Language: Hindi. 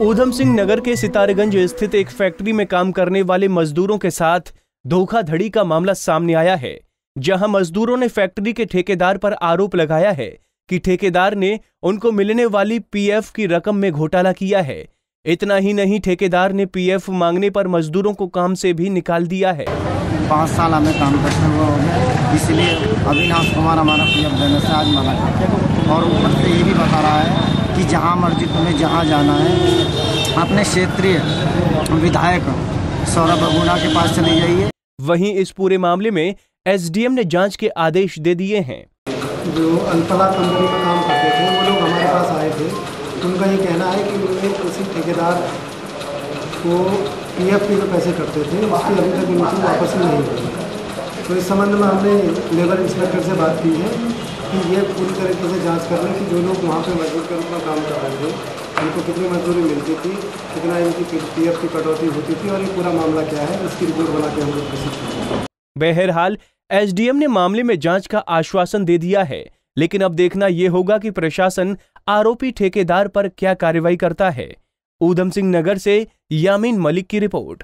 ऊधम सिंह नगर के सितारगंज स्थित एक फैक्ट्री में काम करने वाले मजदूरों के साथ धोखाधड़ी का मामला सामने आया है, जहाँ मजदूरों ने फैक्ट्री के ठेकेदार पर आरोप लगाया है कि ठेकेदार ने उनको मिलने वाली पीएफ की रकम में घोटाला किया है। इतना ही नहीं, ठेकेदार ने पीएफ मांगने पर मजदूरों को काम से भी निकाल दिया है। पाँच साल हमें काम करते हुए इसलिए अविनाश कुमार हमारा पी एफ़ देने से आज मना और ऊपर से ये भी जहाँ मर्ज़ी तुम्हें जहाँ जाना है। अपने क्षेत्रीय विधायक सौरभ अगुना के पास चले जाइए। वहीं इस पूरे मामले में एसडीएम ने जाँच के आदेश दे दिए हैं। जो अनपला कंपनी में काम करते थे वो लोग हमारे पास आए थे। उनका ये कहना है कि उन्होंने किसी ठेकेदार को पी एफ़ के जो पैसे करते थे उसकी अभी तक उनकी वापस नहीं हुई तो इस संबंध में हमने लेबर इंस्पेक्टर से बात की है। कि ये पूरी तरीके से जाँच कर लें कि जो लोग वहाँ पे मजदूर के रूप में काम कर रहे थे, उनको कितनी मजदूरी मिलती थी, कितना इनकी पी एफ़ की कटौती होती थी और ये पूरा मामला क्या है इसकी रिपोर्ट बना के हम लोग करेंगे बहरहाल, एसडीएम ने मामले में जाँच का आश्वासन दे दिया है, लेकिन अब देखना यह होगा कि प्रशासन आरोपी ठेकेदार पर क्या कार्रवाई करता है। ऊधम सिंह नगर से यामीन मलिक की रिपोर्ट।